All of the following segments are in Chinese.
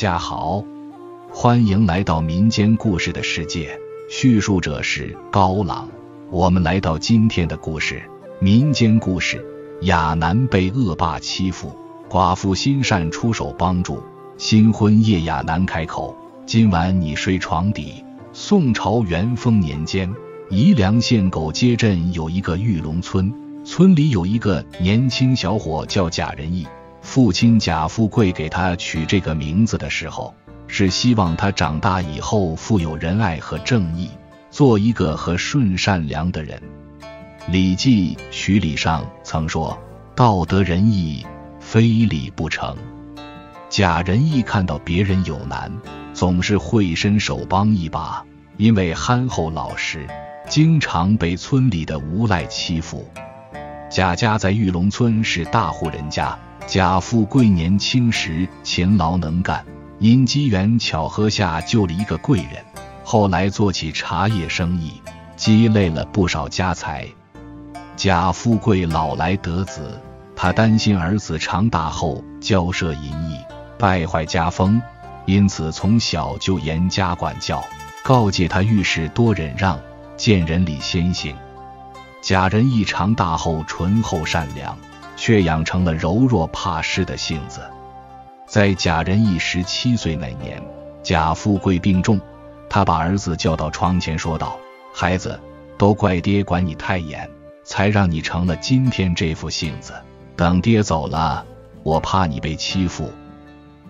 大家好，欢迎来到民间故事的世界。叙述者是高朗。我们来到今天的故事，民间故事：亚楠被恶霸欺负，寡妇心善出手帮助。新婚夜，亚楠开口：“今晚你睡床底。”宋朝元丰年间，宜良县狗街镇有一个玉龙村，村里有一个年轻小伙叫贾仁义。父亲贾富贵给他取这个名字的时候，是希望他长大以后富有仁爱和正义，做一个和顺善良的人。《礼记·许礼》上曾说：“道德仁义，非礼不成。”贾仁义看到别人有难，总是会伸手帮一把，因为憨厚老实，经常被村里的无赖欺负。贾家在玉龙村是大户人家。贾富贵年轻时勤劳能干，因机缘巧合下救了一个贵人，后来做起茶叶生意，积累了不少家财。贾富贵老来得子，他担心儿子长大后骄奢淫逸，败坏家风，因此从小就严加管教，告诫他遇事多忍让，见人礼先行。贾人义长大后醇厚善良。却养成了柔弱怕事的性子。在贾仁义十七岁那年，贾富贵病重，他把儿子叫到床前，说道：“孩子，都怪爹管你太严，才让你成了今天这副性子。等爹走了，我怕你被欺负。”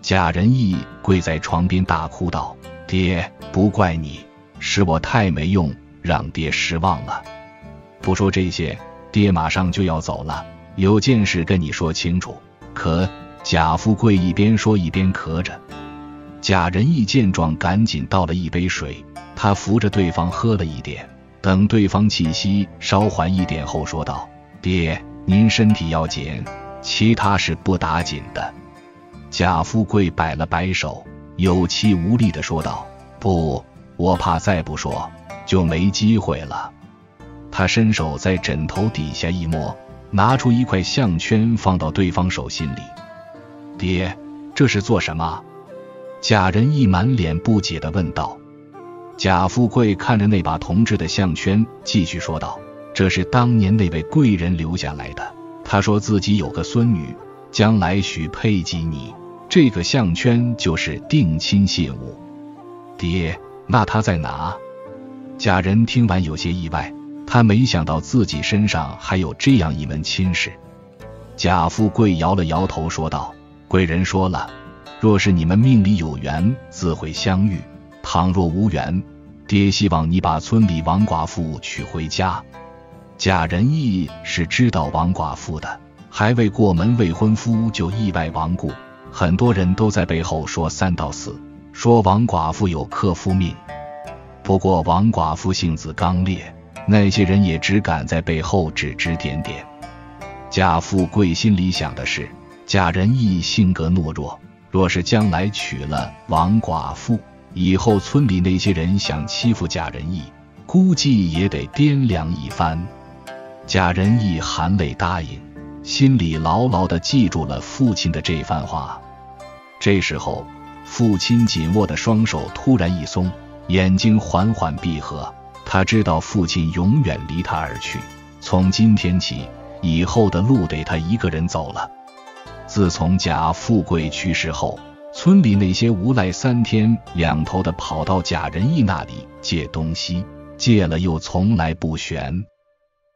贾仁义跪在床边大哭道：“爹，不怪你，是我太没用，让爹失望了。不说这些，爹马上就要走了。”有件事跟你说清楚。可贾富贵一边说一边咳着。贾仁义见状，赶紧倒了一杯水，他扶着对方喝了一点，等对方气息稍缓一点后，说道：“爹，您身体要紧，其他事不打紧的。”贾富贵摆了摆手，有气无力地说道：“不，我怕再不说就没机会了。”他伸手在枕头底下一摸。拿出一块项圈放到对方手心里，爹，这是做什么？贾仁义满脸不解地问道。贾富贵看着那把铜制的项圈，继续说道：“这是当年那位贵人留下来的。他说自己有个孙女，将来许配给你，这个项圈就是定亲信物。”爹，那他在哪？贾仁听完有些意外。他没想到自己身上还有这样一门亲事。贾富贵摇了摇头，说道：“贵人说了，若是你们命里有缘，自会相遇；倘若无缘，爹希望你把村里王寡妇娶回家。”贾仁义是知道王寡妇的，还未过门，未婚夫就意外亡故，很多人都在背后说三道四，说王寡妇有克夫命。不过王寡妇性子刚烈。那些人也只敢在背后指指点点。贾富贵心里想的是，贾仁义性格懦弱，若是将来娶了王寡妇，以后村里那些人想欺负贾仁义，估计也得掂量一番。贾仁义含泪答应，心里牢牢地记住了父亲的这番话。这时候，父亲紧握的双手突然一松，眼睛缓缓闭合。他知道父亲永远离他而去，从今天起，以后的路得他一个人走了。自从贾富贵去世后，村里那些无赖三天两头的跑到贾仁义那里借东西，借了又从来不还。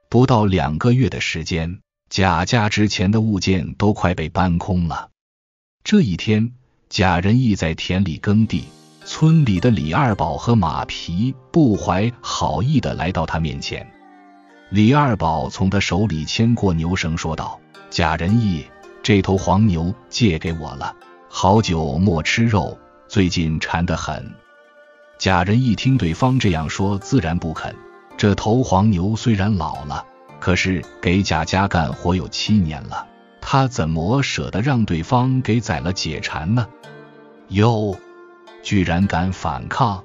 不到两个月的时间，贾家值钱的物件都快被搬空了。这一天，贾仁义在田里耕地。村里的李二宝和马皮不怀好意的来到他面前。李二宝从他手里牵过牛绳，说道：“贾仁义，这头黄牛借给我了，好久没吃肉，最近馋得很。”贾仁义听对方这样说，自然不肯。这头黄牛虽然老了，可是给贾家干活有七年了，他怎么舍得让对方给宰了解馋呢？哟。居然敢反抗！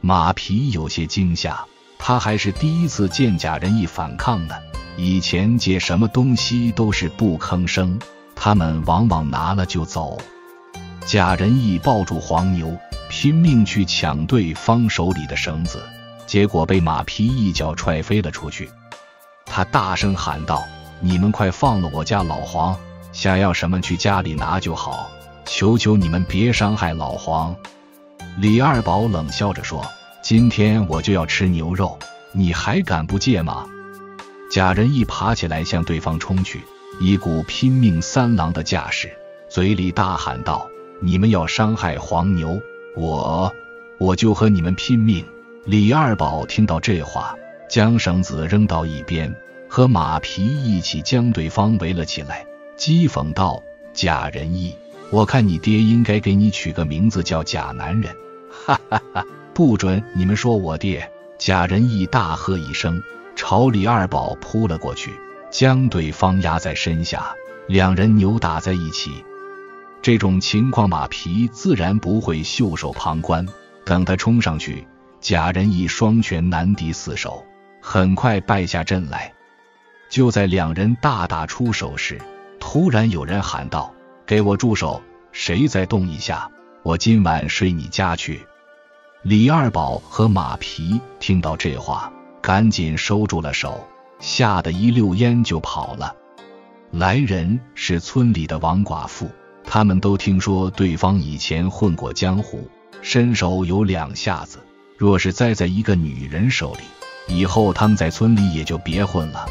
马皮有些惊吓，他还是第一次见贾仁义反抗呢。以前借什么东西都是不吭声，他们往往拿了就走。贾仁义抱住黄牛，拼命去抢对方手里的绳子，结果被马匹一脚踹飞了出去。他大声喊道：“你们快放了我家老黄！想要什么去家里拿就好，求求你们别伤害老黄。”李二宝冷笑着说：“今天我就要吃牛肉，你还敢不借吗？”贾仁义爬起来向对方冲去，一股拼命三郎的架势，嘴里大喊道。你们要伤害黄牛，我我就和你们拼命！李二宝听到这话，将绳子扔到一边，和马匹一起将对方围了起来，讥讽道：“贾仁义，我看你爹应该给你取个名字叫假男人！”哈哈哈！不准你们说我爹！贾仁义大喝一声，朝李二宝扑了过去，将对方压在身下，两人扭打在一起。这种情况，马皮自然不会袖手旁观。等他冲上去，贾仁义双拳难敌四手，很快败下阵来。就在两人大打出手时，突然有人喊道：“给我住手！谁再动一下，我今晚睡你家去！”李二宝和马皮听到这话，赶紧收住了手，吓得一溜烟就跑了。来人是村里的王寡妇。他们都听说对方以前混过江湖，身手有两下子。若是栽在一个女人手里，以后他们在村里也就别混了。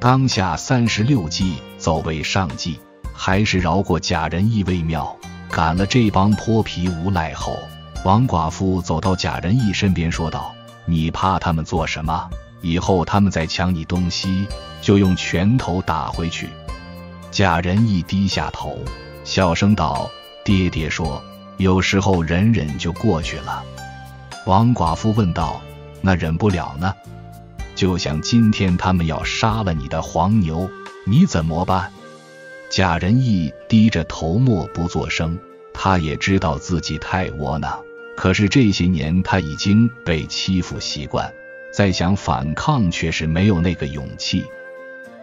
当下三十六计，走为上计，还是饶过贾仁义为妙。赶了这帮泼皮无赖后，王寡妇走到贾仁义身边说道：“你怕他们做什么？以后他们再抢你东西，就用拳头打回去。”贾仁义低下头。小声道：“爹爹说，有时候忍忍就过去了。”王寡妇问道：“那忍不了呢？就像今天他们要杀了你的黄牛，你怎么办？”贾仁义低着头默不作声。他也知道自己太窝囊，可是这些年他已经被欺负习惯，再想反抗却是没有那个勇气。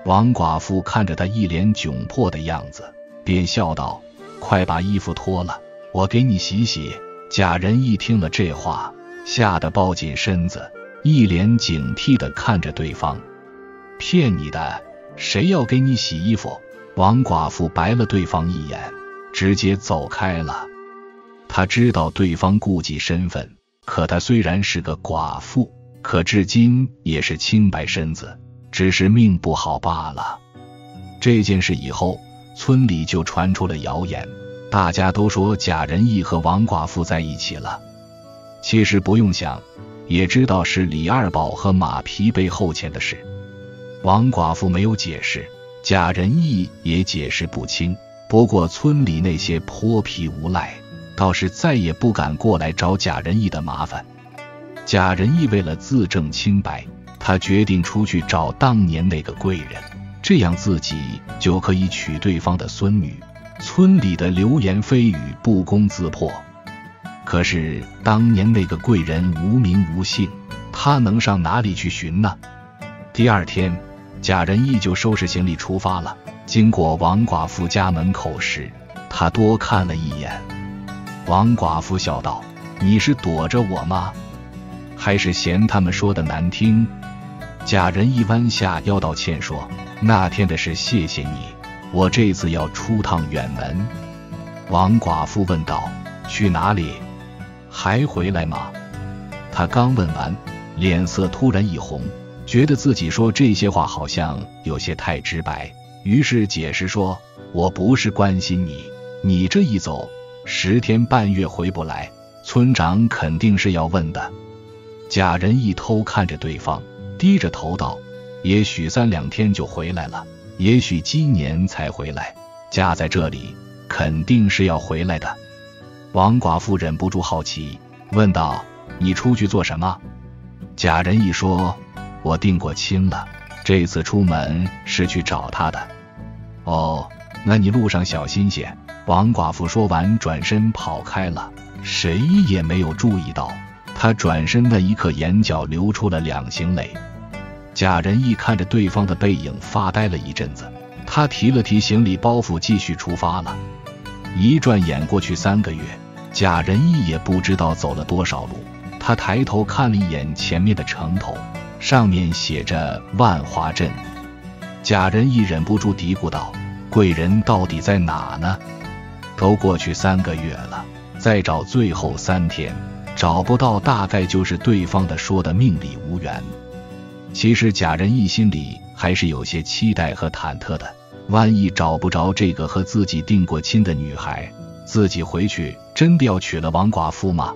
王寡妇看着他一脸窘迫的样子。便笑道：“快把衣服脱了，我给你洗洗。”贾仁义听了这话，吓得抱紧身子，一脸警惕地看着对方。“骗你的，谁要给你洗衣服？”王寡妇白了对方一眼，直接走开了。他知道对方顾忌身份，可他虽然是个寡妇，可至今也是清白身子，只是命不好罢了。这件事以后。村里就传出了谣言，大家都说贾仁义和王寡妇在一起了。其实不用想，也知道是李二宝和马皮被后牵的事。王寡妇没有解释，贾仁义也解释不清。不过村里那些泼皮无赖倒是再也不敢过来找贾仁义的麻烦。贾仁义为了自证清白，他决定出去找当年那个贵人。这样自己就可以娶对方的孙女，村里的流言蜚语不攻自破。可是当年那个贵人无名无姓，他能上哪里去寻呢？第二天，贾仁义就收拾行李出发了。经过王寡妇家门口时，他多看了一眼。王寡妇笑道：“你是躲着我吗？还是嫌他们说的难听？”贾仁义弯下腰道歉说。那天的事，谢谢你。我这次要出趟远门。王寡妇问道：“去哪里？还回来吗？”他刚问完，脸色突然一红，觉得自己说这些话好像有些太直白，于是解释说：“我不是关心你，你这一走，十天半月回不来，村长肯定是要问的。”贾仁义偷看着对方，低着头道。也许三两天就回来了，也许今年才回来。家在这里，肯定是要回来的。王寡妇忍不住好奇，问道：“你出去做什么？”贾仁义说：“我定过亲了，这次出门是去找他的。”哦，那你路上小心些。王寡妇说完，转身跑开了。谁也没有注意到，他转身的一刻，眼角流出了两行泪。贾仁义看着对方的背影发呆了一阵子，他提了提行李包袱，继续出发了。一转眼过去三个月，贾仁义也不知道走了多少路。他抬头看了一眼前面的城头，上面写着万华镇。贾仁义忍不住嘀咕道：“贵人到底在哪呢？”都过去三个月了，再找最后三天，找不到，大概就是对方的说的命里无缘。其实贾仁义心里还是有些期待和忐忑的。万一找不着这个和自己定过亲的女孩，自己回去真的要娶了王寡妇吗？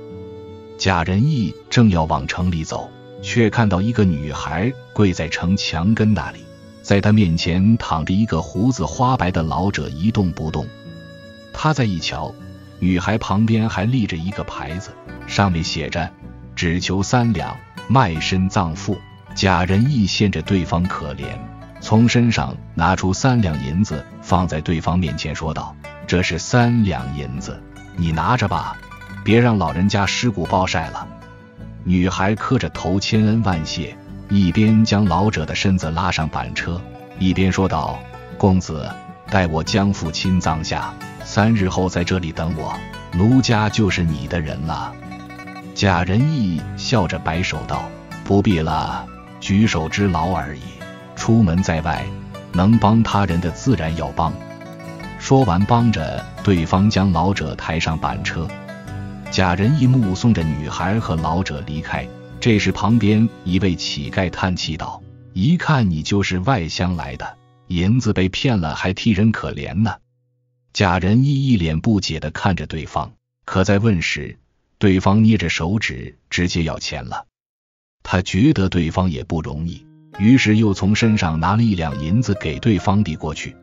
贾仁义正要往城里走，却看到一个女孩跪在城墙根那里，在他面前躺着一个胡子花白的老者，一动不动。他再一瞧，女孩旁边还立着一个牌子，上面写着“只求三两，卖身葬父”。贾仁义见着对方可怜。从身上拿出三两银子，放在对方面前，说道：“这是三两银子，你拿着吧，别让老人家尸骨暴晒了。”女孩磕着头，千恩万谢，一边将老者的身子拉上板车，一边说道：“公子，待我将父亲葬下，三日后在这里等我，奴家就是你的人了。”贾仁义笑着摆手道：“不必了，举手之劳而已。”出门在外，能帮他人的自然要帮。说完，帮着对方将老者抬上板车。贾仁义目送着女孩和老者离开。这时，旁边一位乞丐叹气道：“一看你就是外乡来的，银子被骗了，还替人可怜呢。”贾仁义一脸不解地看着对方，可在问时，对方捏着手指直接要钱了。他觉得对方也不容易。于是又从身上拿了一两银子给对方递过去，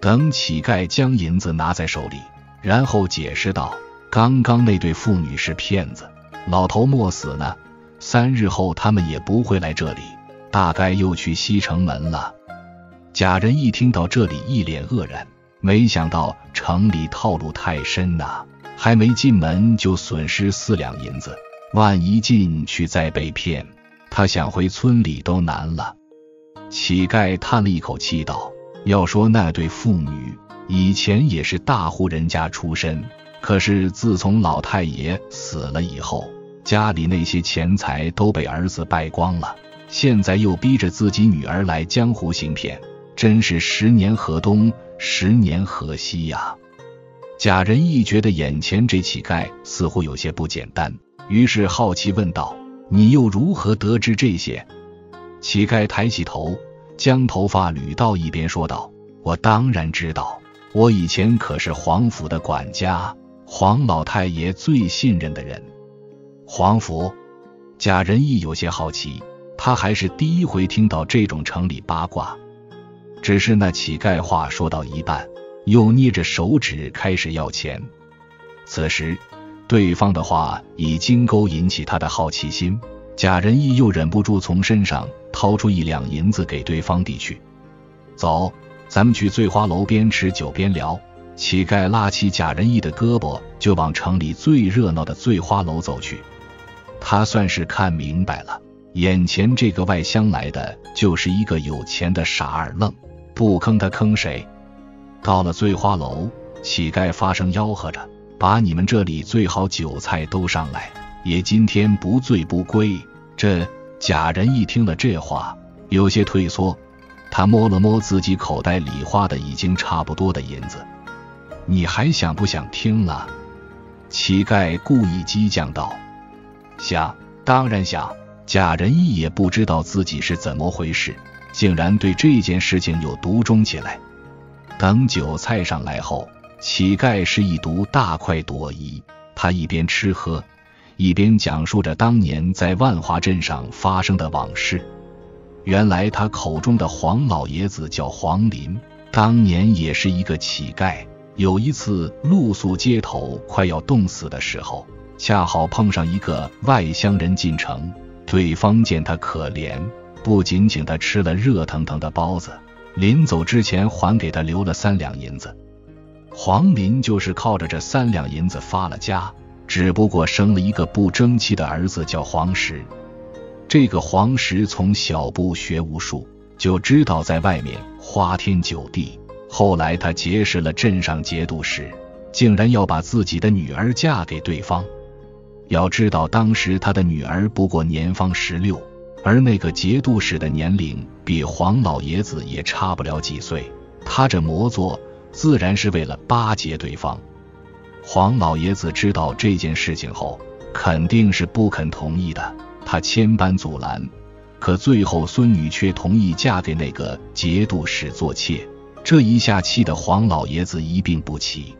等乞丐将银子拿在手里，然后解释道：“刚刚那对妇女是骗子，老头莫死呢。三日后他们也不会来这里，大概又去西城门了。”贾人一听到这里，一脸愕然，没想到城里套路太深呐，还没进门就损失四两银子，万一进去再被骗。他想回村里都难了。乞丐叹了一口气道：“要说那对妇女以前也是大户人家出身，可是自从老太爷死了以后，家里那些钱财都被儿子败光了，现在又逼着自己女儿来江湖行骗，真是十年河东，十年河西呀。”贾仁义觉得眼前这乞丐似乎有些不简单，于是好奇问道。你又如何得知这些？乞丐抬起头，将头发捋到一边，说道：“我当然知道，我以前可是皇府的管家，黄老太爷最信任的人。”黄福？贾仁义有些好奇，他还是第一回听到这种城里八卦。只是那乞丐话说到一半，又捏着手指开始要钱。此时。对方的话已经勾引起他的好奇心，贾仁义又忍不住从身上掏出一两银子给对方递去。走，咱们去醉花楼边吃酒边聊。乞丐拉起贾仁义的胳膊，就往城里最热闹的醉花楼走去。他算是看明白了，眼前这个外乡来的就是一个有钱的傻二愣，不坑他坑谁？到了醉花楼，乞丐发声吆喝着。把你们这里最好酒菜都上来，爷今天不醉不归。这贾仁义听了这话，有些退缩，他摸了摸自己口袋里花的已经差不多的银子，你还想不想听了？乞丐故意激将道：“想，当然想。”贾仁义也不知道自己是怎么回事，竟然对这件事情有独钟起来。等酒菜上来后。乞丐是一读大快朵颐，他一边吃喝，一边讲述着当年在万华镇上发生的往事。原来他口中的黄老爷子叫黄林，当年也是一个乞丐。有一次露宿街头，快要冻死的时候，恰好碰上一个外乡人进城，对方见他可怜，不仅请他吃了热腾腾的包子，临走之前还给他留了三两银子。黄林就是靠着这三两银子发了家，只不过生了一个不争气的儿子，叫黄石。这个黄石从小不学无术，就知道在外面花天酒地。后来他结识了镇上节度使，竟然要把自己的女儿嫁给对方。要知道，当时他的女儿不过年方十六，而那个节度使的年龄比黄老爷子也差不了几岁。他这魔作，自然是为了巴结对方。黄老爷子知道这件事情后，肯定是不肯同意的。他千般阻拦，可最后孙女却同意嫁给那个节度使做妾。这一下气得黄老爷子一病不起。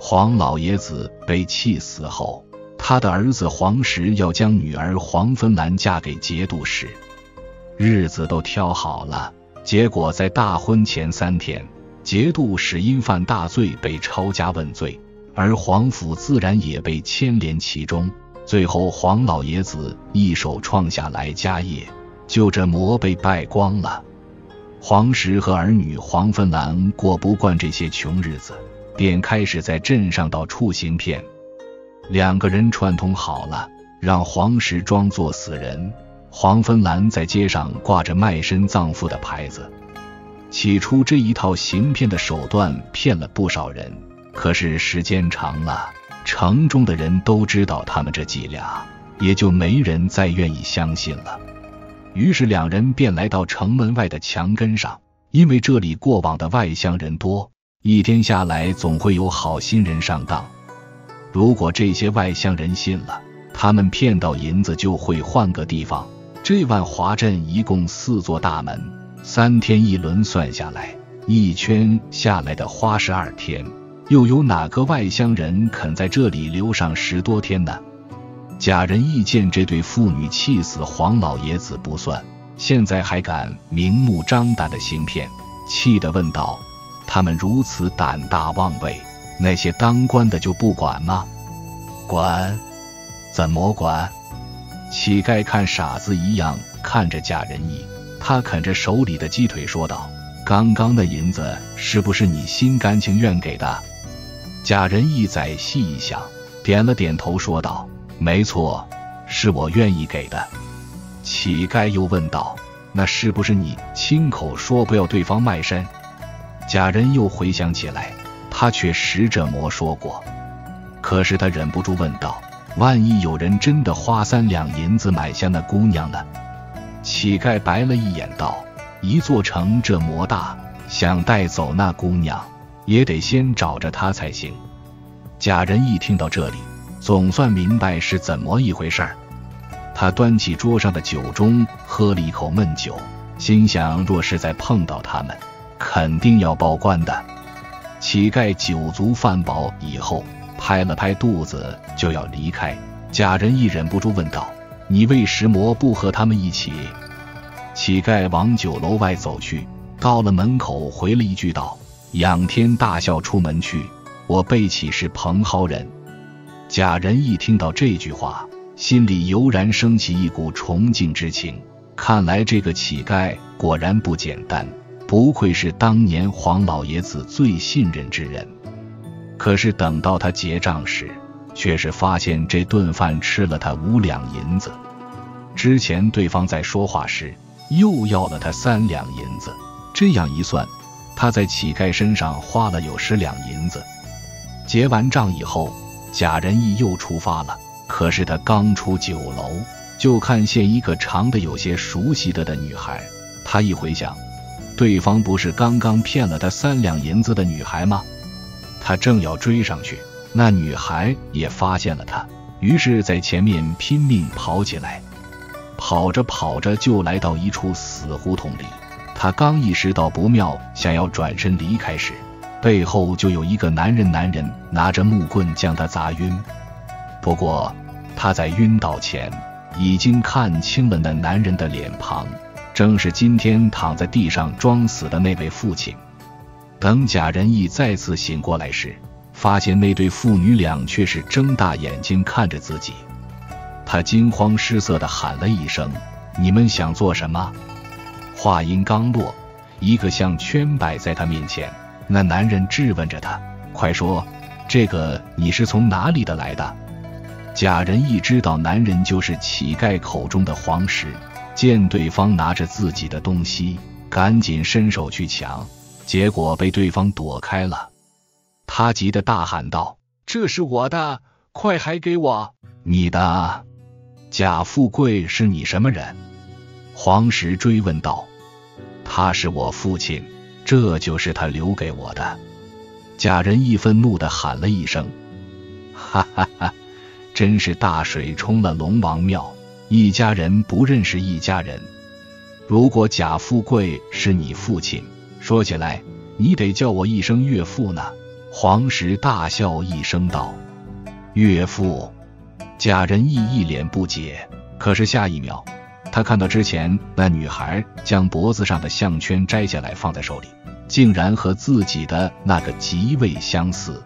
黄老爷子被气死后。他的儿子黄石要将女儿黄芬兰嫁给节度使，日子都挑好了。结果在大婚前三天，节度使因犯大罪被抄家问罪，而黄府自然也被牵连其中。最后黄老爷子一手创下来家业，就这魔被败光了。黄石和儿女黄芬兰过不惯这些穷日子，便开始在镇上到处行骗。两个人串通好了，让黄石装作死人，黄芬兰在街上挂着卖身葬父的牌子。起初这一套行骗的手段骗了不少人，可是时间长了，城中的人都知道他们这伎俩，也就没人再愿意相信了。于是两人便来到城门外的墙根上，因为这里过往的外乡人多，一天下来总会有好心人上当。如果这些外乡人信了，他们骗到银子就会换个地方。这万华镇一共四座大门，三天一轮算下来，一圈下来的花十二天。又有哪个外乡人肯在这里留上十多天呢？贾仁义见这对父女气死黄老爷子不算，现在还敢明目张胆的行骗，气得问道：“他们如此胆大妄为！”那些当官的就不管吗？管？怎么管？乞丐看傻子一样看着贾仁义，他啃着手里的鸡腿说道：“刚刚的银子是不是你心甘情愿给的？”贾仁义仔细一想，点了点头说道：“没错，是我愿意给的。”乞丐又问道：“那是不是你亲口说不要对方卖身？”贾仁又回想起来。他却实这魔说过，可是他忍不住问道：“万一有人真的花三两银子买下那姑娘呢？”乞丐白了一眼道：“一座城这么大，想带走那姑娘，也得先找着她才行。”贾仁一听到这里，总算明白是怎么一回事儿。他端起桌上的酒盅，喝了一口闷酒，心想：若是再碰到他们，肯定要报官的。乞丐酒足饭饱以后，拍了拍肚子就要离开。贾仁义忍不住问道：“你为什么不和他们一起？”乞丐往酒楼外走去，到了门口回了一句道：“仰天大笑出门去，我背起是蓬蒿人。”贾仁一听到这句话，心里油然升起一股崇敬之情。看来这个乞丐果然不简单。不愧是当年黄老爷子最信任之人，可是等到他结账时，却是发现这顿饭吃了他五两银子。之前对方在说话时又要了他三两银子，这样一算，他在乞丐身上花了有十两银子。结完账以后，贾仁义又出发了。可是他刚出酒楼，就看见一个长得有些熟悉的的女孩。他一回想。对方不是刚刚骗了他三两银子的女孩吗？他正要追上去，那女孩也发现了他，于是，在前面拼命跑起来。跑着跑着，就来到一处死胡同里。他刚意识到不妙，想要转身离开时，背后就有一个男人，男人拿着木棍将他砸晕。不过，他在晕倒前已经看清了那男人的脸庞。正是今天躺在地上装死的那位父亲。等贾仁义再次醒过来时，发现那对父女俩却是睁大眼睛看着自己。他惊慌失色地喊了一声：“你们想做什么？”话音刚落，一个项圈摆在他面前。那男人质问着他：“快说，这个你是从哪里的来的？”贾仁义知道男人就是乞丐口中的黄石。见对方拿着自己的东西，赶紧伸手去抢，结果被对方躲开了。他急得大喊道：“这是我的，快还给我！你的贾富贵是你什么人？”黄石追问道：“他是我父亲，这就是他留给我的。”贾仁义愤怒的喊了一声：“哈哈哈！真是大水冲了龙王庙，一家人不认识一家人。如果贾富贵是你父亲，说起来你得叫我一声岳父呢。”黄石大笑一声道：“岳父。”贾仁义一脸不解，可是下一秒，他看到之前那女孩将脖子上的项圈摘下来放在手里，竟然和自己的那个极为相似。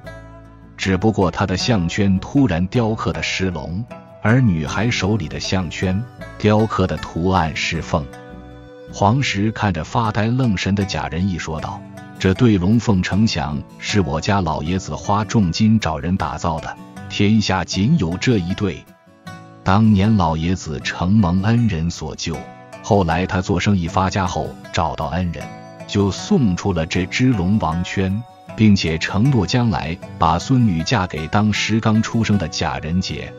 只不过他的项圈突然雕刻的是龙，而女孩手里的项圈雕刻的图案是凤。黄石看着发呆愣神的贾仁义说道。这对龙凤呈祥是我家老爷子花重金找人打造的，天下仅有这一对。当年老爷子承蒙恩人所救，后来他做生意发家后找到恩人，就送出了这只龙王圈，并且承诺将来把孙女嫁给当时刚出生的贾仁杰。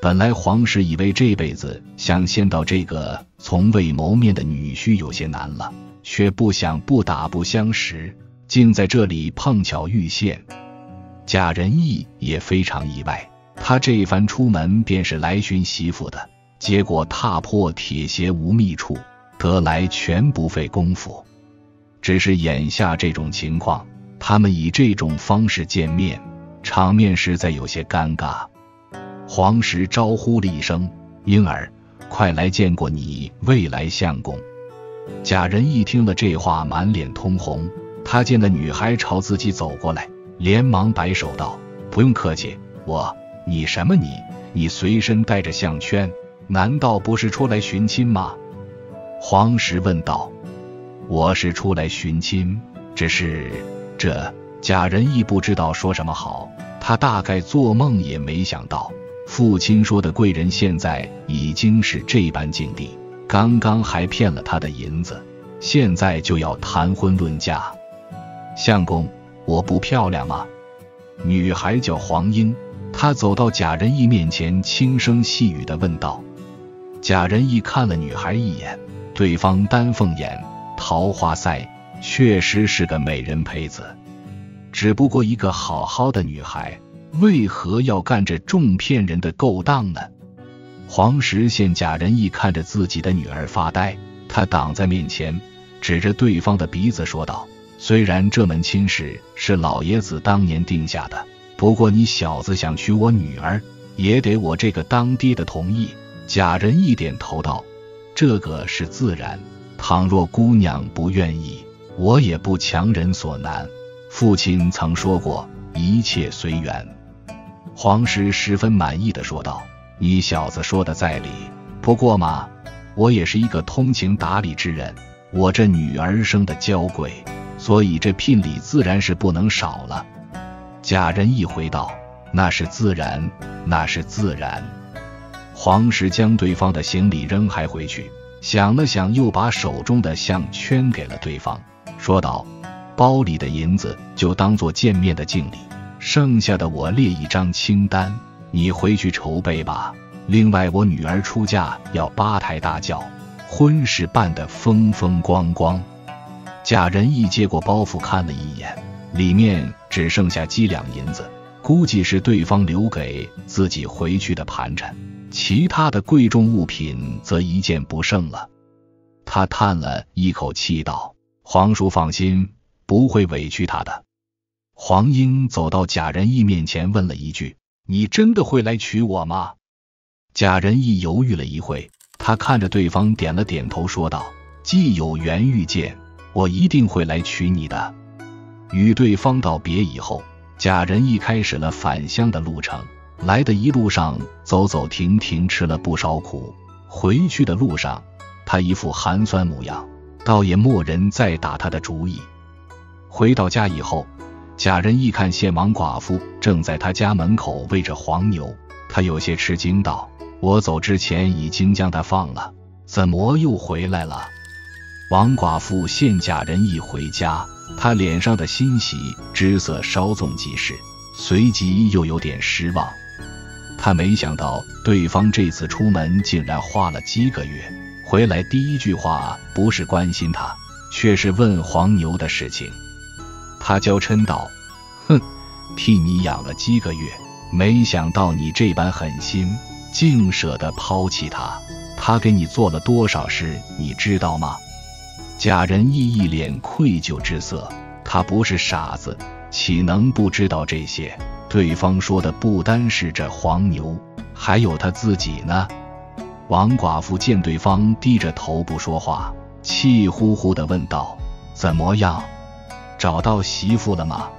本来黄石以为这辈子想见到这个从未谋面的女婿有些难了。却不想不打不相识，竟在这里碰巧遇见。贾仁义也非常意外，他这一番出门便是来寻媳妇的，结果踏破铁鞋无觅处，得来全不费功夫。只是眼下这种情况，他们以这种方式见面，场面实在有些尴尬。黄石招呼了一声：“婴儿，快来见过你未来相公。”贾仁一听了这话，满脸通红。他见那女孩朝自己走过来，连忙摆手道：“不用客气，我……你什么你？你随身带着项圈，难道不是出来寻亲吗？”黄石问道：“我是出来寻亲，只是这……”贾仁义不知道说什么好。他大概做梦也没想到，父亲说的贵人现在已经是这般境地。刚刚还骗了他的银子，现在就要谈婚论嫁。相公，我不漂亮吗？女孩叫黄英，她走到贾仁义面前，轻声细语的问道。贾仁义看了女孩一眼，对方丹凤眼，桃花腮，确实是个美人胚子。只不过一个好好的女孩，为何要干这重骗人的勾当呢？黄石县贾仁义看着自己的女儿发呆，他挡在面前，指着对方的鼻子说道：“虽然这门亲事是老爷子当年定下的，不过你小子想娶我女儿，也得我这个当爹的同意。”贾仁义点头道：“这个是自然。倘若姑娘不愿意，我也不强人所难。父亲曾说过，一切随缘。”黄石十分满意的说道。你小子说的在理，不过嘛，我也是一个通情达理之人。我这女儿生的娇贵，所以这聘礼自然是不能少了。贾仁义回道：“那是自然，那是自然。”黄石将对方的行李扔还回去，想了想，又把手中的项圈给了对方，说道：“包里的银子就当做见面的敬礼，剩下的我列一张清单。”你回去筹备吧。另外，我女儿出嫁要八抬大轿，婚事办得风风光光。贾仁义接过包袱看了一眼，里面只剩下几两银子，估计是对方留给自己回去的盘缠，其他的贵重物品则一件不剩了。他叹了一口气道：“皇叔放心，不会委屈他的。”黄英走到贾仁义面前，问了一句。你真的会来娶我吗？贾仁义犹豫了一会，他看着对方点了点头，说道：“既有缘遇见，我一定会来娶你的。”与对方道别以后，贾仁义开始了返乡的路程。来的一路上走走停停，吃了不少苦。回去的路上，他一副寒酸模样，倒也没人再打他的主意。回到家以后。贾仁义看县王寡妇正在他家门口喂着黄牛，他有些吃惊道：“我走之前已经将他放了，怎么又回来了？”王寡妇见贾仁义回家，他脸上的欣喜之色稍纵即逝，随即又有点失望。他没想到对方这次出门竟然花了几个月，回来第一句话不是关心他，却是问黄牛的事情。他娇嗔道：“哼，替你养了几个月，没想到你这般狠心，竟舍得抛弃他。他给你做了多少事，你知道吗？”贾仁义一脸愧疚之色，他不是傻子，岂能不知道这些？对方说的不单是这黄牛，还有他自己呢。王寡妇见对方低着头不说话，气呼呼地问道：“怎么样，找到媳妇了吗？”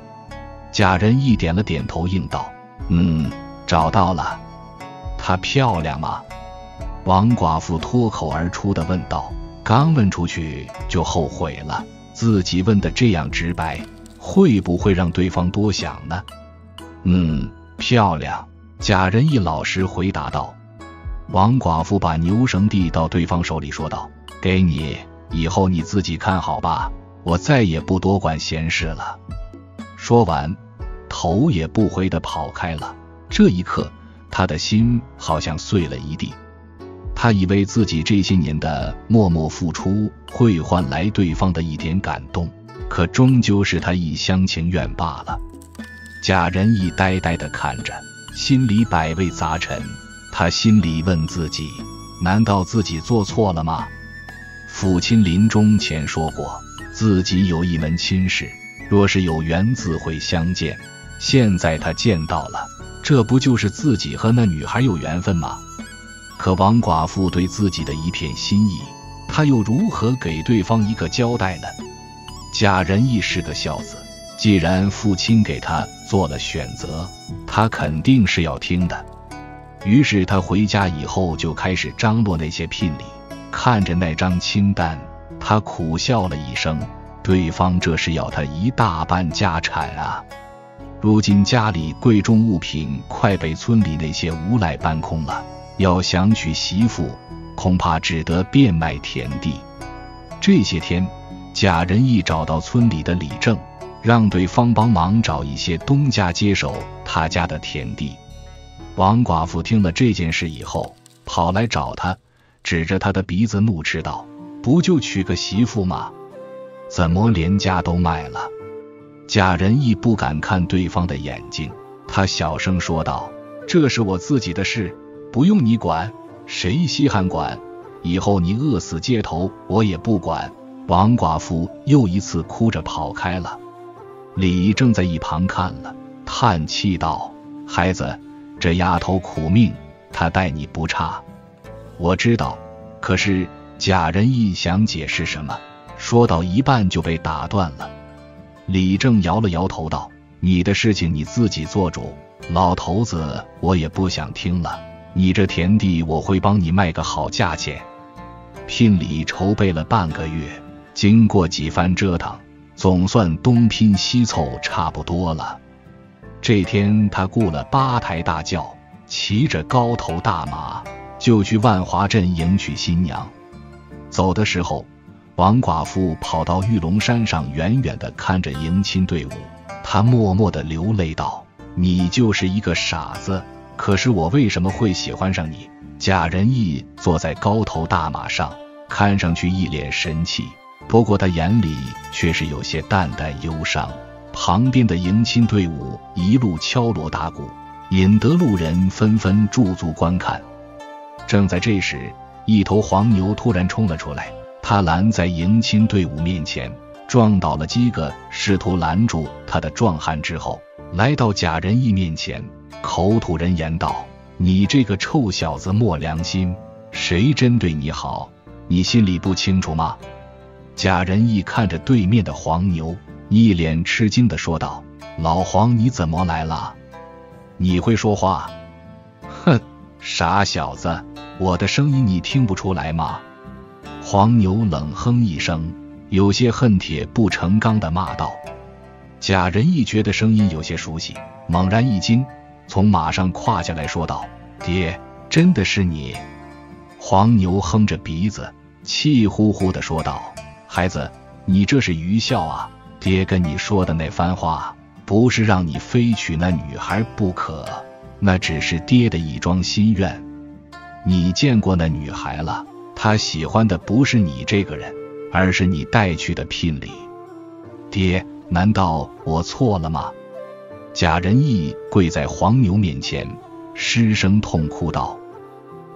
贾仁义点了点头，应道：“嗯，找到了。她漂亮吗？”王寡妇脱口而出地问道。刚问出去就后悔了，自己问的这样直白，会不会让对方多想呢？嗯，漂亮。贾仁义老实回答道。王寡妇把牛绳递到对方手里，说道：“给你，以后你自己看好吧，我再也不多管闲事了。”说完，头也不回地跑开了。这一刻，他的心好像碎了一地。他以为自己这些年的默默付出会换来对方的一点感动，可终究是他一厢情愿罢了。贾仁义呆呆地看着，心里百味杂陈。他心里问自己：难道自己做错了吗？父亲临终前说过，自己有一门亲事，若是有缘自会相见。现在他见到了，这不就是自己和那女孩有缘分吗？可王寡妇对自己的一片心意，他又如何给对方一个交代呢？贾仁义是个孝子，既然父亲给他做了选择，他肯定是要听的。于是他回家以后就开始张罗那些聘礼。看着那张清单，他苦笑了一声。对方这是要他一大半家产啊！如今家里贵重物品快被村里那些无赖搬空了。要想娶媳妇，恐怕只得变卖田地。这些天，贾仁义找到村里的李正，让对方帮忙找一些东家接手他家的田地。王寡妇听了这件事以后，跑来找他，指着他的鼻子怒斥道：“不就娶个媳妇吗？怎么连家都卖了？”贾仁义不敢看对方的眼睛，他小声说道：“这是我自己的事。”不用你管，谁稀罕管？以后你饿死街头，我也不管。王寡妇又一次哭着跑开了。李正在一旁看了，叹气道：“孩子，这丫头苦命，她待你不差。我知道。”可是贾仁义想解释什么，说到一半就被打断了。李正摇了摇头道：“你的事情你自己做主，老头子，我也不想听了。”你这田地，我会帮你卖个好价钱。聘礼筹备了半个月，经过几番折腾，总算东拼西凑差不多了。这天，他雇了八抬大轿，骑着高头大马，就去万华镇迎娶新娘。走的时候，王寡妇跑到玉龙山上，远远地看着迎亲队伍，她默默地流泪道：“你就是一个傻子。”可是我为什么会喜欢上你？贾仁义坐在高头大马上，看上去一脸神气，不过他眼里却是有些淡淡忧伤。旁边的迎亲队伍一路敲锣打鼓，引得路人纷纷驻足观看。正在这时，一头黄牛突然冲了出来，他拦在迎亲队伍面前，撞倒了几个试图拦住他的壮汉之后，来到贾仁义面前。口吐人言道：“你这个臭小子，没良心！谁真对你好，你心里不清楚吗？”贾仁义看着对面的黄牛，一脸吃惊的说道：“老黄，你怎么来了？你会说话？哼，傻小子，我的声音你听不出来吗？”黄牛冷哼一声，有些恨铁不成钢的骂道：“贾仁义觉得声音有些熟悉，猛然一惊。”从马上跨下来说道：“爹，真的是你！”黄牛哼着鼻子，气呼呼地说道：“孩子，你这是愚孝啊！爹跟你说的那番话，不是让你非娶那女孩不可，那只是爹的一桩心愿。你见过那女孩了？她喜欢的不是你这个人，而是你带去的聘礼。爹，难道我错了吗？贾仁义跪在黄牛面前，失声痛哭道：“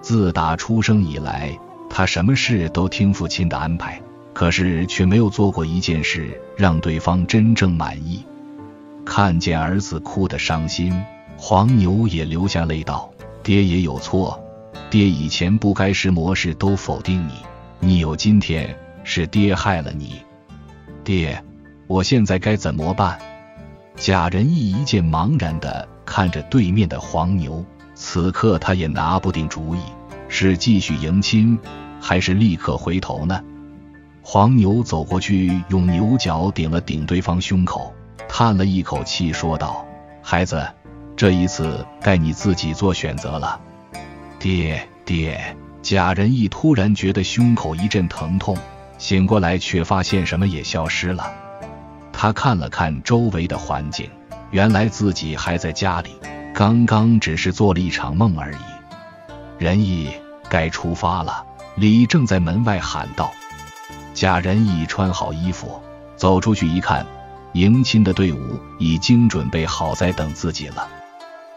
自打出生以来，他什么事都听父亲的安排，可是却没有做过一件事让对方真正满意。”看见儿子哭得伤心，黄牛也流下泪道：“爹也有错。”爹以前不该是模式都否定你，你有今天是爹害了你。爹，我现在该怎么办？贾仁义一见茫然的看着对面的黄牛，此刻他也拿不定主意，是继续迎亲，还是立刻回头呢？黄牛走过去，用牛角顶了顶对方胸口，叹了一口气，说道：“孩子，这一次该你自己做选择了。”爹爹，贾仁义突然觉得胸口一阵疼痛，醒过来却发现什么也消失了。他看了看周围的环境，原来自己还在家里，刚刚只是做了一场梦而已。仁义，该出发了！李正在门外喊道。贾仁义穿好衣服，走出去一看，迎亲的队伍已经准备好在等自己了。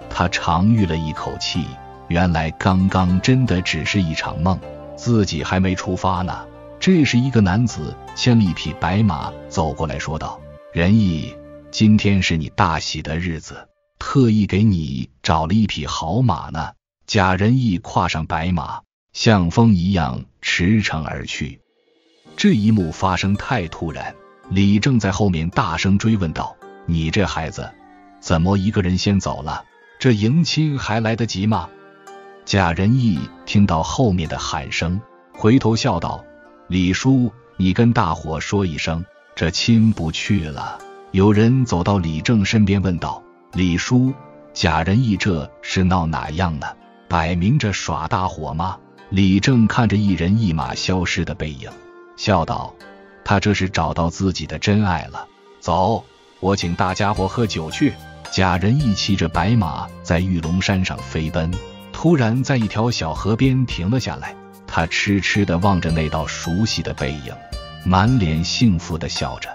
他长吁了一口气。原来刚刚真的只是一场梦，自己还没出发呢。这时，一个男子牵了一匹白马走过来说道：“仁义，今天是你大喜的日子，特意给你找了一匹好马呢。”贾仁义跨上白马，像风一样驰骋而去。这一幕发生太突然，李正在后面大声追问道：“你这孩子，怎么一个人先走了？这迎亲还来得及吗？”贾仁义听到后面的喊声，回头笑道：“李叔，你跟大伙说一声，这亲不去了。”有人走到李正身边问道：“李叔，贾仁义这是闹哪样呢？摆明着耍大火吗？”李正看着一人一马消失的背影，笑道：“他这是找到自己的真爱了。走，我请大家伙喝酒去。”贾仁义骑着白马在玉龙山上飞奔。突然，在一条小河边停了下来，他痴痴地望着那道熟悉的背影，满脸幸福地笑着。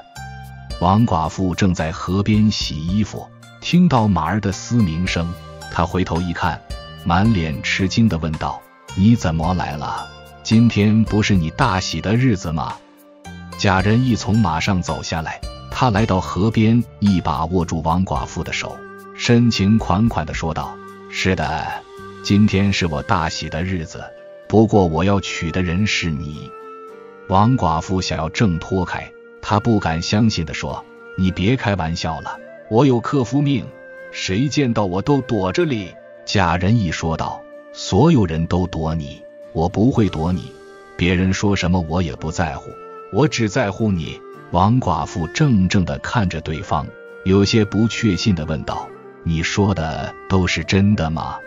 王寡妇正在河边洗衣服，听到马儿的嘶鸣声，她回头一看，满脸吃惊地问道：“你怎么来了？今天不是你大喜的日子吗？”贾仁义从马上走下来，他来到河边，一把握住王寡妇的手，深情款款地说道：“是的。”今天是我大喜的日子，不过我要娶的人是你。王寡妇想要挣脱开，她不敢相信的说：“你别开玩笑了，我有克夫命，谁见到我都躲着哩。”贾仁义说道：“所有人都躲你，我不会躲你。别人说什么我也不在乎，我只在乎你。”王寡妇怔怔的看着对方，有些不确信的问道：“你说的都是真的吗？”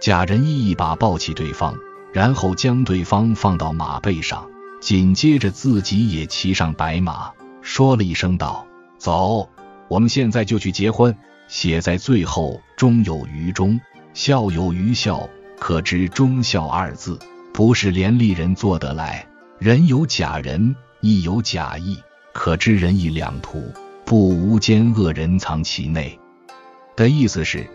贾仁一把抱起对方，然后将对方放到马背上，紧接着自己也骑上白马，说了一声道：“走，我们现在就去结婚。”写在最后，终有余忠，孝有余孝，可知忠孝二字不是连立人做得来。人有假仁，亦有假义，可知仁义两途，不无奸恶人藏其内。的意思是。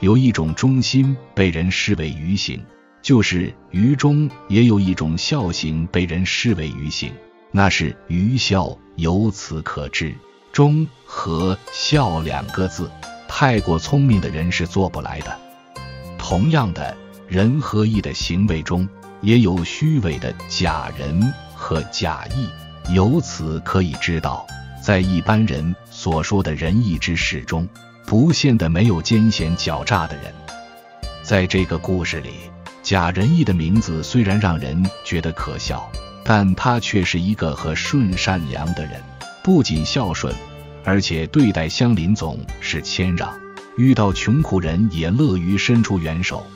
有一种忠心被人视为愚行，就是愚忠；也有一种孝行被人视为愚行，那是愚孝。由此可知，忠和孝两个字，太过聪明的人是做不来的。同样的，仁和义的行为中，也有虚伪的假仁和假义。由此可以知道，在一般人所说的仁义之士中。不见得没有奸险狡诈的人，在这个故事里，贾仁义的名字虽然让人觉得可笑，但他却是一个和顺善良的人，不仅孝顺，而且对待乡邻总是谦让，遇到穷苦人也乐于伸出援手。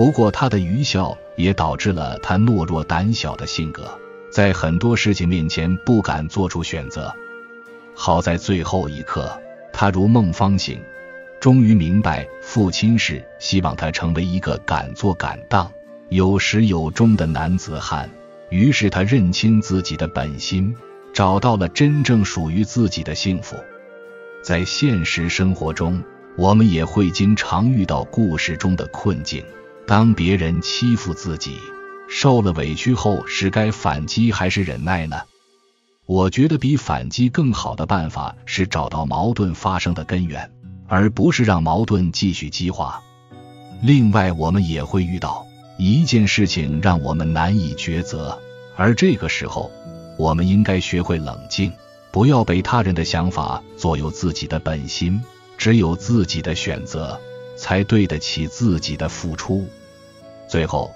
不过他的愚孝也导致了他懦弱胆小的性格，在很多事情面前不敢做出选择。好在最后一刻，他如梦方醒，终于明白父亲是希望他成为一个敢做敢当、有始有终的男子汉。于是他认清自己的本心，找到了真正属于自己的幸福。在现实生活中，我们也会经常遇到故事中的困境。当别人欺负自己，受了委屈后，是该反击还是忍耐呢？我觉得比反击更好的办法是找到矛盾发生的根源，而不是让矛盾继续激化。另外，我们也会遇到一件事情让我们难以抉择，而这个时候，我们应该学会冷静，不要被他人的想法左右自己的本心。只有自己的选择，才对得起自己的付出。最后，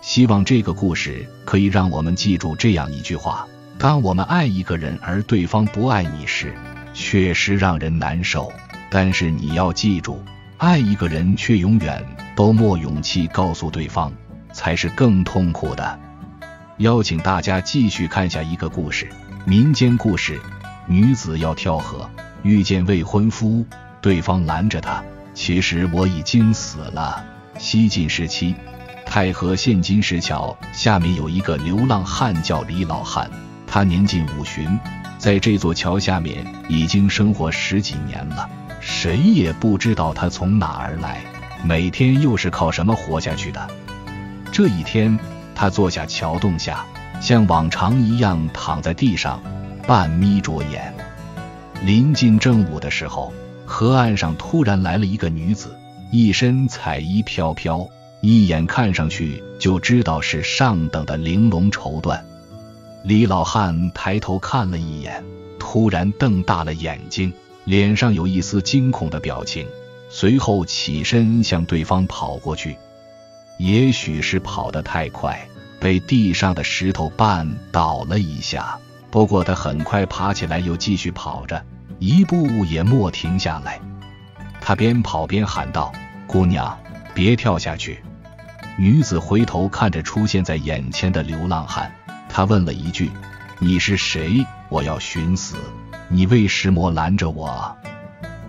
希望这个故事可以让我们记住这样一句话。当我们爱一个人而对方不爱你时，确实让人难受。但是你要记住，爱一个人却永远都没勇气告诉对方，才是更痛苦的。邀请大家继续看下一个故事，民间故事：女子要跳河，遇见未婚夫，对方拦着她。其实我已经死了。西晋时期，太和县金石桥下面有一个流浪汉，叫李老汉。他年近五旬，在这座桥下面已经生活十几年了，谁也不知道他从哪儿来，每天又是靠什么活下去的。这一天，他坐下桥洞下，像往常一样躺在地上，半眯着眼。临近正午的时候，河岸上突然来了一个女子，一身彩衣飘飘，一眼看上去就知道是上等的玲珑绸缎。李老汉抬头看了一眼，突然瞪大了眼睛，脸上有一丝惊恐的表情，随后起身向对方跑过去。也许是跑得太快，被地上的石头绊倒了一下。不过他很快爬起来，又继续跑着，一步也莫停下来。他边跑边喊道：“姑娘，别跳下去！”女子回头看着出现在眼前的流浪汉。她问了一句：“你是谁？我要寻死，你为什么拦着我？”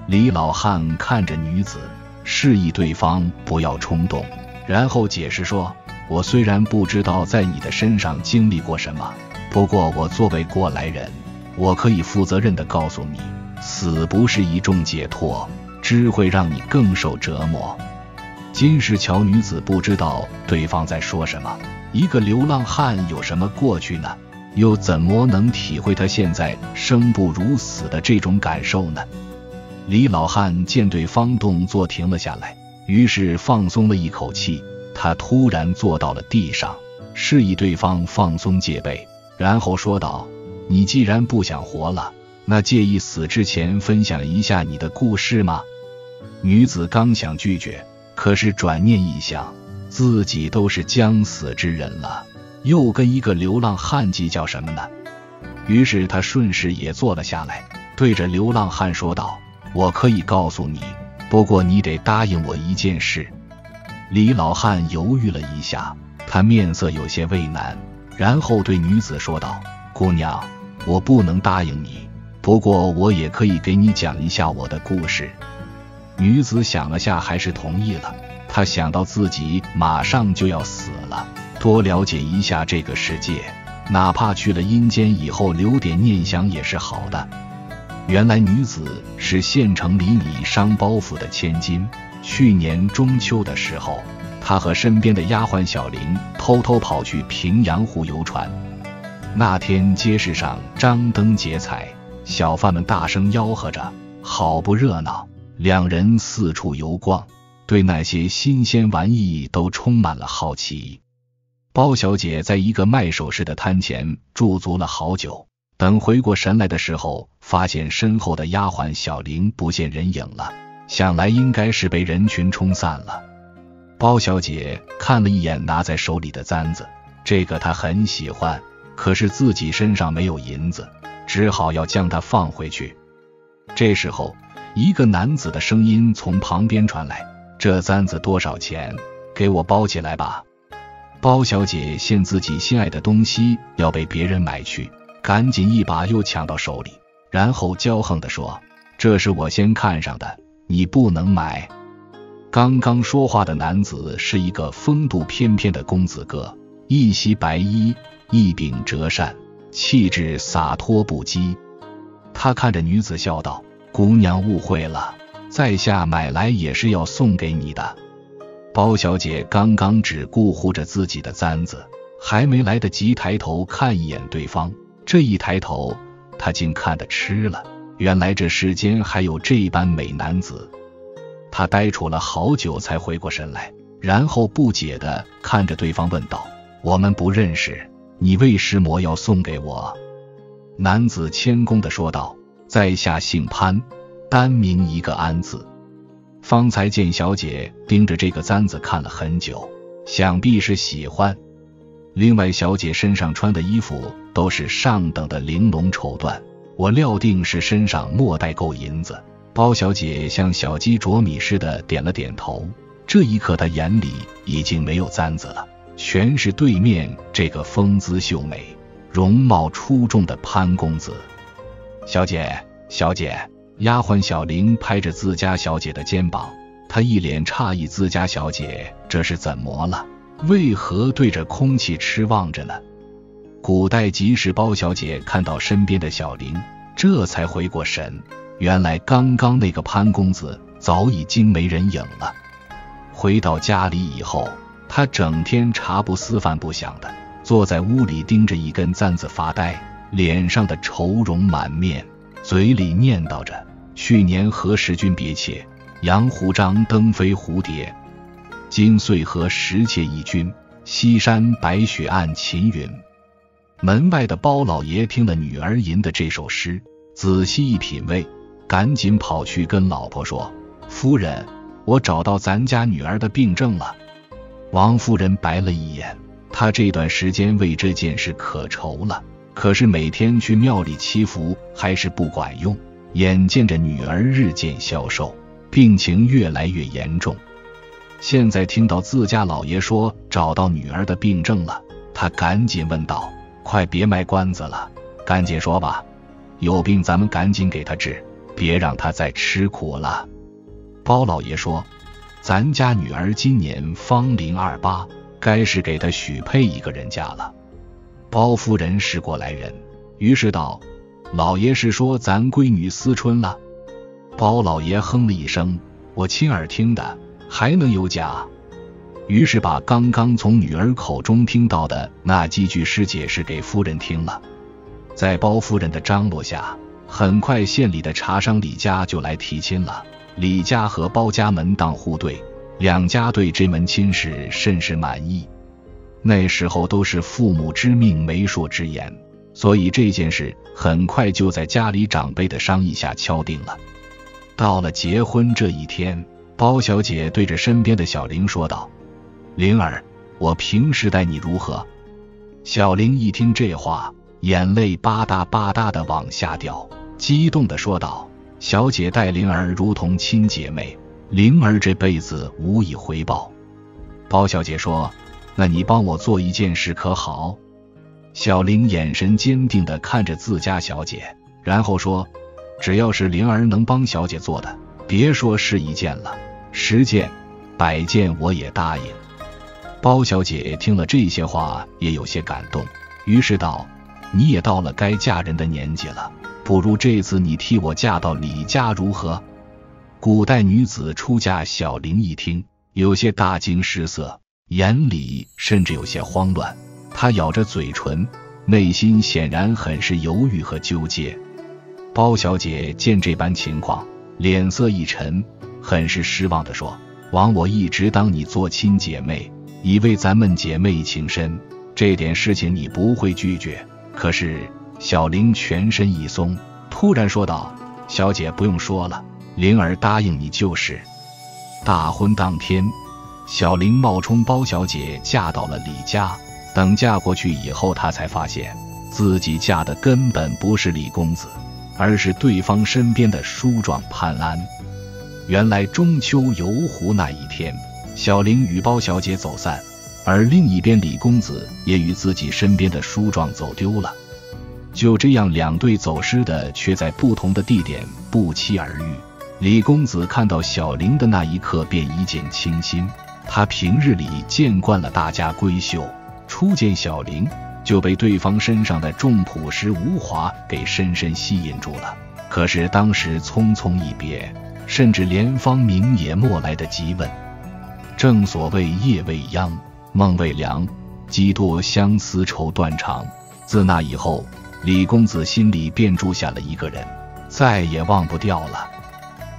李老汉看着女子，示意对方不要冲动，然后解释说：“我虽然不知道在你的身上经历过什么，不过我作为过来人，我可以负责任的告诉你，死不是一种解脱，只会让你更受折磨。”金石桥女子不知道对方在说什么。一个流浪汉有什么过去呢？又怎么能体会他现在生不如死的这种感受呢？李老汉见对方动作停了下来，于是放松了一口气。他突然坐到了地上，示意对方放松戒备，然后说道：“你既然不想活了，那介意死之前分享一下你的故事吗？”女子刚想拒绝，可是转念一想。自己都是将死之人了，又跟一个流浪汉计较什么呢？于是他顺势也坐了下来，对着流浪汉说道：“我可以告诉你，不过你得答应我一件事。”李老汉犹豫了一下，他面色有些为难，然后对女子说道：“姑娘，我不能答应你，不过我也可以给你讲一下我的故事。”女子想了下，还是同意了。她想到自己马上就要死了，多了解一下这个世界，哪怕去了阴间以后留点念想也是好的。原来女子是县城里米商包袱的千金。去年中秋的时候，她和身边的丫鬟小玲偷偷跑去平阳湖游船。那天街市上张灯结彩，小贩们大声吆喝着，好不热闹。两人四处游逛。对那些新鲜玩意都充满了好奇。包小姐在一个卖首饰的摊前驻足了好久，等回过神来的时候，发现身后的丫鬟小玲不见人影了，想来应该是被人群冲散了。包小姐看了一眼拿在手里的簪子，这个她很喜欢，可是自己身上没有银子，只好要将它放回去。这时候，一个男子的声音从旁边传来。这簪子多少钱？给我包起来吧。包小姐见自己心爱的东西要被别人买去，赶紧一把又抢到手里，然后骄横地说：“这是我先看上的，你不能买。”刚刚说话的男子是一个风度翩翩的公子哥，一袭白衣，一柄折扇，气质洒脱不羁。他看着女子笑道：“姑娘误会了，在下买来也是要送给你的。”包小姐刚刚只顾护着自己的簪子，还没来得及抬头看一眼对方，这一抬头，她竟看得痴了。原来这世间还有这般美男子。他呆杵了好久，才回过神来，然后不解的看着对方问道：“我们不认识，你为什么要送给我？”男子谦恭的说道：“在下姓潘，单名一个安字。方才见小姐盯着这个簪子看了很久，想必是喜欢。另外，小姐身上穿的衣服都是上等的玲珑绸缎，我料定是身上莫带够银子。”包小姐像小鸡啄米似的点了点头。这一刻，她眼里已经没有簪子了，全是对面这个风姿秀美、容貌出众的潘公子。小姐，小姐！丫鬟小玲拍着自家小姐的肩膀，她一脸诧异：自家小姐这是怎么了？为何对着空气痴望着呢？古代集市包小姐看到身边的小玲，这才回过神。原来刚刚那个潘公子早已经没人影了。回到家里以后，他整天茶不思饭不想的坐在屋里，盯着一根簪子发呆，脸上的愁容满面，嘴里念叨着：“去年何时君别妾，杨虎章登飞蝴蝶，今岁何时妾一君？西山白雪暗秦云。”门外的包老爷听了女儿吟的这首诗，仔细一品味。赶紧跑去跟老婆说：“夫人，我找到咱家女儿的病症了。”王夫人白了一眼，她这段时间为这件事可愁了。可是每天去庙里祈福还是不管用，眼见着女儿日渐消瘦，病情越来越严重。现在听到自家老爷说找到女儿的病症了，他赶紧问道：“快别卖关子了，赶紧说吧，有病咱们赶紧给她治。”别让他再吃苦了。包老爷说：“咱家女儿今年芳龄二八，该是给她许配一个人家了。”包夫人是过来人，于是道：“老爷是说咱闺女思春了？”包老爷哼了一声：“我亲耳听的，还能有假？”于是把刚刚从女儿口中听到的那几句诗解释给夫人听了。在包夫人的张罗下。很快，县里的茶商李家就来提亲了。李家和包家门当户对，两家对这门亲事甚是满意。那时候都是父母之命、媒妁之言，所以这件事很快就在家里长辈的商议下敲定了。到了结婚这一天，包小姐对着身边的小玲说道：“玲儿，我平时待你如何？”小玲一听这话，眼泪吧嗒吧嗒的往下掉。激动的说道：“小姐待灵儿如同亲姐妹，灵儿这辈子无以回报。”包小姐说：“那你帮我做一件事可好？”小玲眼神坚定地看着自家小姐，然后说：“只要是灵儿能帮小姐做的，别说是一件了，十件、百件我也答应。”包小姐听了这些话，也有些感动，于是道：“你也到了该嫁人的年纪了。”不如这次你替我嫁到李家如何？古代女子出嫁，小玲一听，有些大惊失色，眼里甚至有些慌乱。她咬着嘴唇，内心显然很是犹豫和纠结。包小姐见这般情况，脸色一沉，很是失望地说：“枉我一直当你做亲姐妹，以为咱们姐妹情深，这点事情你不会拒绝。可是……”小玲全身一松，突然说道：“小姐不用说了，灵儿答应你就是。”大婚当天，小玲冒充包小姐嫁到了李家。等嫁过去以后，她才发现自己嫁的根本不是李公子，而是对方身边的书状潘安。原来中秋游湖那一天，小玲与包小姐走散，而另一边李公子也与自己身边的书状走丢了。就这样，两对走失的却在不同的地点不期而遇。李公子看到小玲的那一刻，便一见倾心。他平日里见惯了大家闺秀，初见小玲，就被对方身上的重朴实无华给深深吸引住了。可是当时匆匆一别，甚至连方明也莫来得及问。正所谓夜未央，梦未凉，几多相思愁断肠。自那以后，李公子心里便住下了一个人，再也忘不掉了。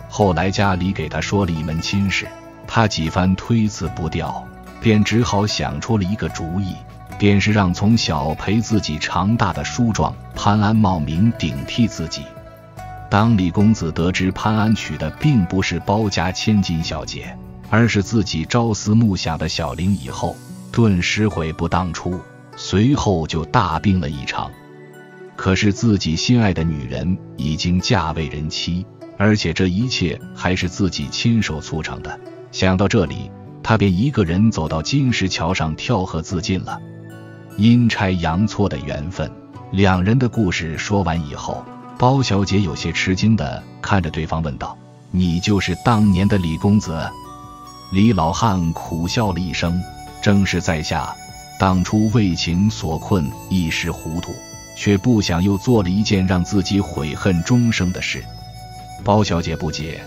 后来家里给他说了一门亲事，他几番推辞不掉，便只好想出了一个主意，便是让从小陪自己长大的书状潘安冒名顶替自己。当李公子得知潘安娶的并不是包家千金小姐，而是自己朝思暮想的小玲以后，顿时悔不当初，随后就大病了一场。可是自己心爱的女人已经嫁为人妻。而且这一切还是自己亲手促成的。想到这里，他便一个人走到金石桥上跳河自尽了。阴差阳错的缘分，两人的故事说完以后，包小姐有些吃惊的看着对方问道：“你就是当年的李公子？”李老汉苦笑了一声：“正是在下，当初为情所困，一时糊涂，却不想又做了一件让自己悔恨终生的事。”包小姐不解，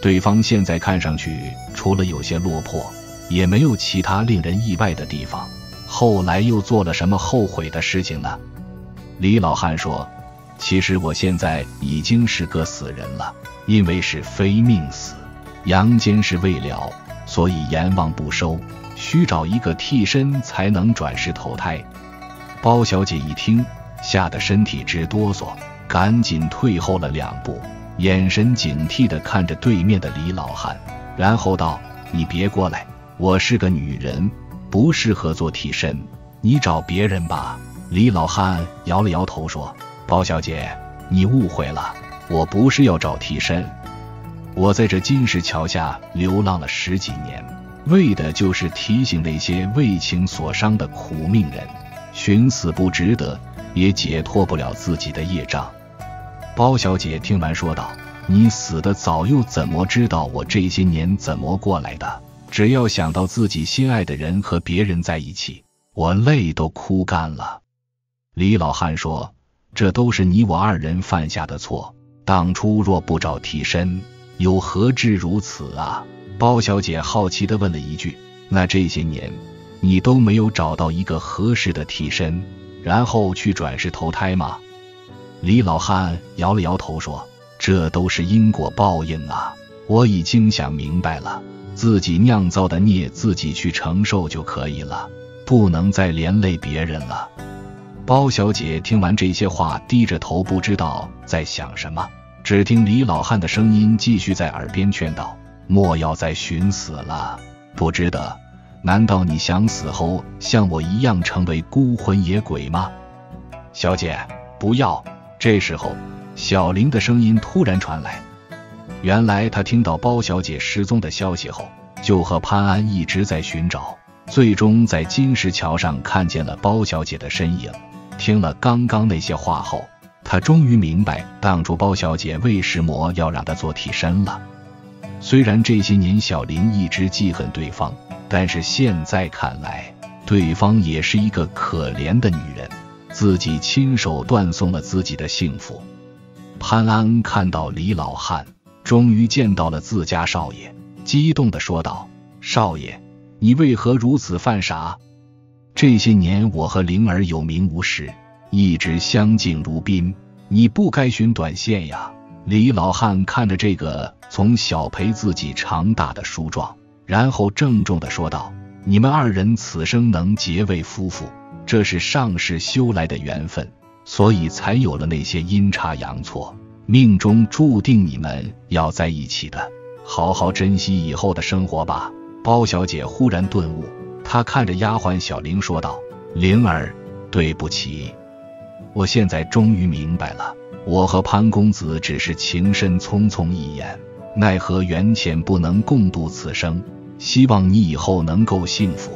对方现在看上去除了有些落魄，也没有其他令人意外的地方。后来又做了什么后悔的事情呢？李老汉说：“其实我现在已经是个死人了，因为是非命死，阳间事未了，所以阎王不收，需找一个替身才能转世投胎。”包小姐一听，吓得身体直哆嗦，赶紧退后了两步。眼神警惕地看着对面的李老汉，然后道：“你别过来，我是个女人，不适合做替身，你找别人吧。”李老汉摇了摇头说：“包小姐，你误会了，我不是要找替身，我在这金石桥下流浪了十几年，为的就是提醒那些为情所伤的苦命人，寻死不值得，也解脱不了自己的业障。”包小姐听完说道：“你死的早，又怎么知道我这些年怎么过来的？只要想到自己心爱的人和别人在一起，我泪都哭干了。”李老汉说：“这都是你我二人犯下的错，当初若不找替身，又何至如此啊？”包小姐好奇地问了一句：“那这些年，你都没有找到一个合适的替身，然后去转世投胎吗？”李老汉摇了摇头说：“这都是因果报应啊！我已经想明白了，自己酿造的孽自己去承受就可以了，不能再连累别人了。”包小姐听完这些话，低着头，不知道在想什么。只听李老汉的声音继续在耳边劝道：“莫要再寻死了，不值得。难道你想死后像我一样成为孤魂野鬼吗？”小姐，不要。这时候，小玲的声音突然传来。原来，她听到包小姐失踪的消息后，就和潘安一直在寻找，最终在金石桥上看见了包小姐的身影。听了刚刚那些话后，她终于明白当初包小姐为什么要让她做替身了。虽然这些年小玲一直记恨对方，但是现在看来，对方也是一个可怜的女人。自己亲手断送了自己的幸福。潘安看到李老汉，终于见到了自家少爷，激动地说道：“少爷，你为何如此犯傻？这些年我和灵儿有名无实，一直相敬如宾，你不该寻短见呀。”李老汉看着这个从小陪自己长大的书状，然后郑重地说道：“你们二人此生能结为夫妇。”这是上世修来的缘分，所以才有了那些阴差阳错，命中注定你们要在一起的。好好珍惜以后的生活吧。包小姐忽然顿悟，她看着丫鬟小玲说道：“灵儿，对不起，我现在终于明白了，我和潘公子只是情深匆匆一眼，奈何缘浅不能共度此生。希望你以后能够幸福。”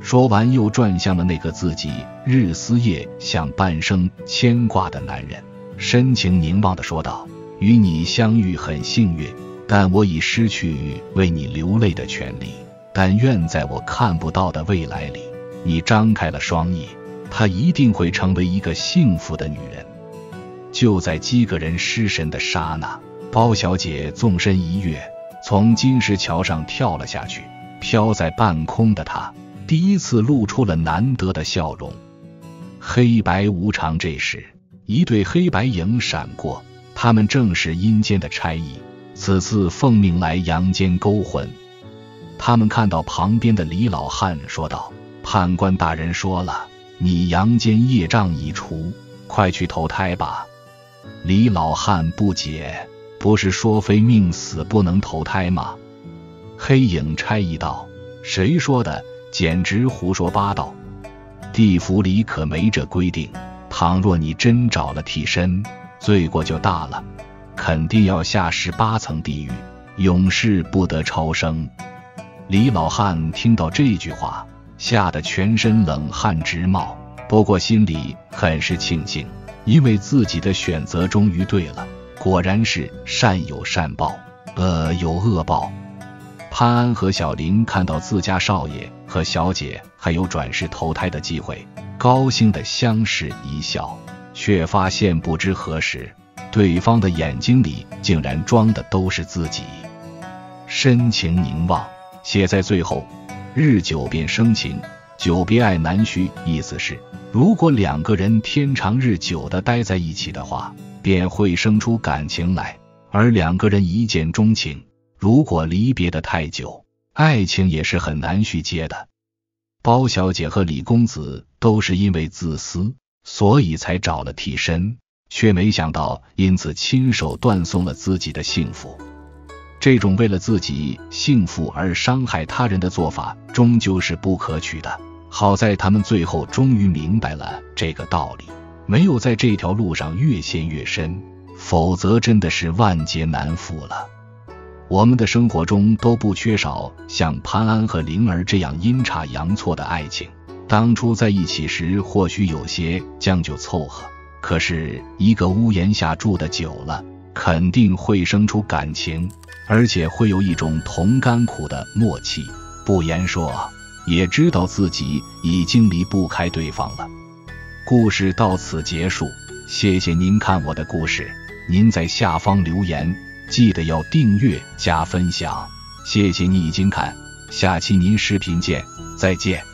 说完，又转向了那个自己日思夜想、半生牵挂的男人，深情凝望的说道：“与你相遇很幸运，但我已失去为你流泪的权利。但愿在我看不到的未来里，你张开了双翼，她一定会成为一个幸福的女人。”就在几个人失神的刹那，包小姐纵身一跃，从金石桥上跳了下去。飘在半空的她。第一次露出了难得的笑容。黑白无常，这时一对黑白影闪过，他们正是阴间的差役，此次奉命来阳间勾魂。他们看到旁边的李老汉，说道：“判官大人说了，你阳间业障已除，快去投胎吧。”李老汉不解：“不是说非命死不能投胎吗？”黑影差役道：“谁说的？”简直胡说八道！地府里可没这规定。倘若你真找了替身，罪过就大了，肯定要下十八层地狱，永世不得超生。李老汉听到这句话，吓得全身冷汗直冒，不过心里很是庆幸，因为自己的选择终于对了，果然是善有善报，恶有恶报。潘安和小林看到自家少爷和小姐还有转世投胎的机会，高兴的相视一笑，却发现不知何时，对方的眼睛里竟然装的都是自己。深情凝望，写在最后，日久便生情，久别爱难续。意思是，如果两个人天长日久的待在一起的话，便会生出感情来，而两个人一见钟情。如果离别的太久，爱情也是很难续接的。包小姐和李公子都是因为自私，所以才找了替身，却没想到因此亲手断送了自己的幸福。这种为了自己幸福而伤害他人的做法，终究是不可取的。好在他们最后终于明白了这个道理，没有在这条路上越陷越深，否则真的是万劫难复了。我们的生活中都不缺少像潘安和灵儿这样阴差阳错的爱情。当初在一起时，或许有些将就凑合，可是一个屋檐下住的久了，肯定会生出感情，而且会有一种同甘苦的默契。不言说，也知道自己已经离不开对方了。故事到此结束，谢谢您看我的故事，您在下方留言。记得要订阅加分享，谢谢你已经看，下期您视频见，再见。